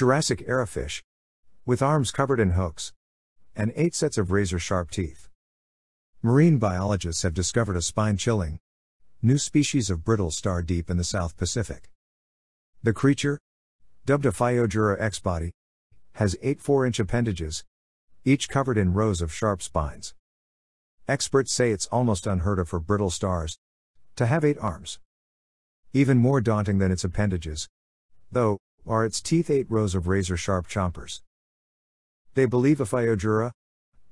Jurassic era fish. With arms covered in hooks. And eight sets of razor sharp teeth. Marine biologists have discovered a spine chilling new species of brittle star deep in the South Pacific. The creature, dubbed Ophiojura exbodi, has eight 4 inch appendages, each covered in rows of sharp spines. Experts say it's almost unheard of for brittle stars to have eight arms. Even more daunting than its appendages, though, are its teeth eight rows of razor sharp chompers. They believe Ophiojura,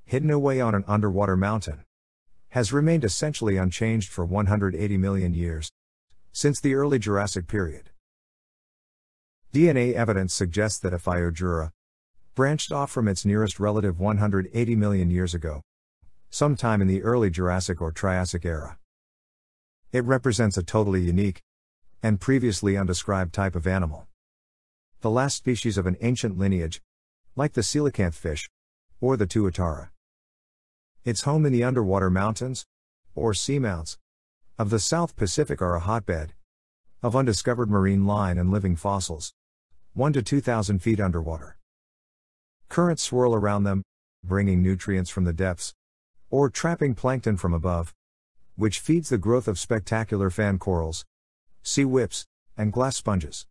hidden away on an underwater mountain, has remained essentially unchanged for 180 million years, since the early Jurassic period. DNA evidence suggests that Ophiojura branched off from its nearest relative 180 million years ago, sometime in the early Jurassic or Triassic era. It represents a totally unique and previously undescribed type of animal. The last species of an ancient lineage, like the coelacanth fish or the tuatara. Its home in the underwater mountains, or seamounts, of the South Pacific are a hotbed of undiscovered marine line and living fossils, 1 to 2,000 feet underwater. Currents swirl around them, bringing nutrients from the depths, or trapping plankton from above, which feeds the growth of spectacular fan corals, sea whips, and glass sponges.